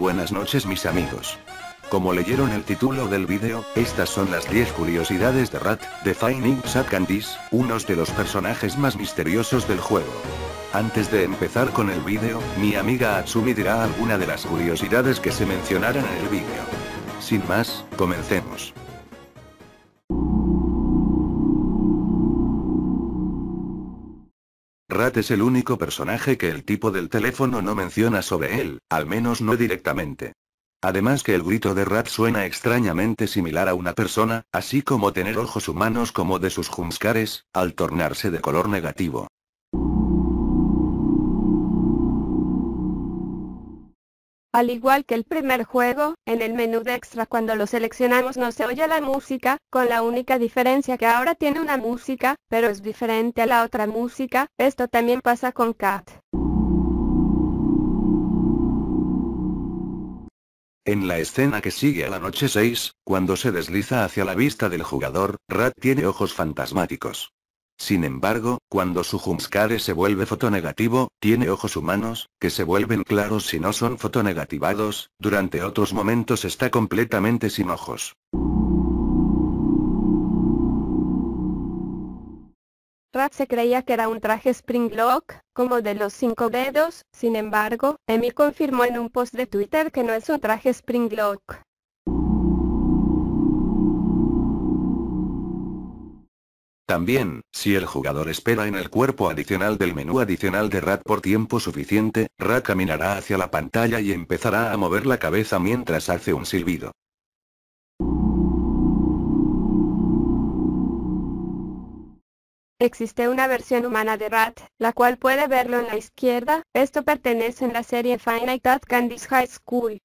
Buenas noches mis amigos. Como leyeron el título del vídeo, estas son las 10 curiosidades de Rat, de Finding Sad Candies, unos de los personajes más misteriosos del juego. Antes de empezar con el vídeo, mi amiga Atsumi dirá alguna de las curiosidades que se mencionaron en el vídeo. Sin más, comencemos. Rat es el único personaje que el tipo del teléfono no menciona sobre él, al menos no directamente. Además que el grito de Rat suena extrañamente similar a una persona, así como tener ojos humanos como de sus jumpscares, al tornarse de color negativo. Al igual que el primer juego, en el menú de extra cuando lo seleccionamos no se oye la música, con la única diferencia que ahora tiene una música, pero es diferente a la otra música, esto también pasa con Cat. En la escena que sigue a la noche 6, cuando se desliza hacia la vista del jugador, Rat tiene ojos fantasmáticos. Sin embargo, cuando su jumpscare se vuelve fotonegativo, tiene ojos humanos, que se vuelven claros si no son fotonegativados, durante otros momentos está completamente sin ojos. Rat se creía que era un traje Springlock, como de los cinco dedos, sin embargo, Emi confirmó en un post de Twitter que no es un traje Springlock. También, si el jugador espera en el cuerpo adicional del menú adicional de Rat por tiempo suficiente, Rat caminará hacia la pantalla y empezará a mover la cabeza mientras hace un silbido. Existe una versión humana de Rat, la cual puede verlo en la izquierda, esto pertenece en la serie Finite at Candy's High School.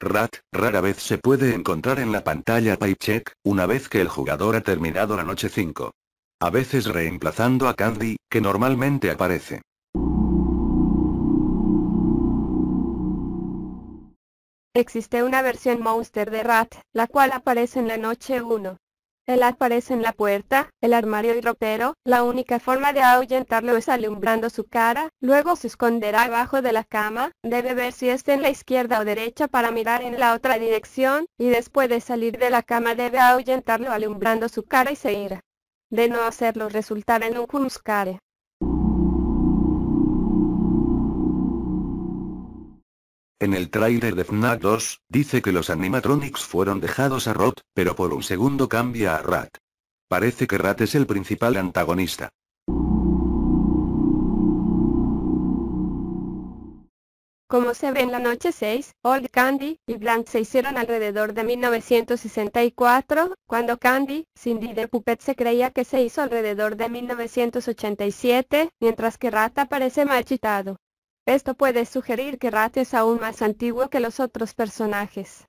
Rat, rara vez se puede encontrar en la pantalla Paycheck, una vez que el jugador ha terminado la noche 5. A veces reemplazando a Candy, que normalmente aparece. Existe una versión Monster de Rat, la cual aparece en la noche 1. Él aparece en la puerta, el armario y ropero, la única forma de ahuyentarlo es alumbrando su cara, luego se esconderá abajo de la cama, debe ver si está en la izquierda o derecha para mirar en la otra dirección, y después de salir de la cama debe ahuyentarlo alumbrando su cara y seguir. De no hacerlo resultará en un jumpscare. En el tráiler de FNAF 2, dice que los animatronics fueron dejados a Rot, pero por un segundo cambia a Rat. Parece que Rat es el principal antagonista. Como se ve en la noche 6, Old Candy y Blank se hicieron alrededor de 1964, cuando Candy, Cindy de Puppet se creía que se hizo alrededor de 1987, mientras que Rat aparece marchitado. Esto puede sugerir que Rat es aún más antiguo que los otros personajes.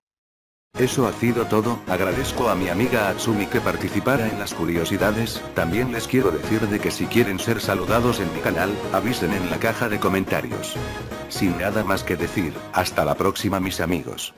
Eso ha sido todo, agradezco a mi amiga Atsumi que participara en las curiosidades, también les quiero decir de que si quieren ser saludados en mi canal, avisen en la caja de comentarios. Sin nada más que decir, hasta la próxima mis amigos.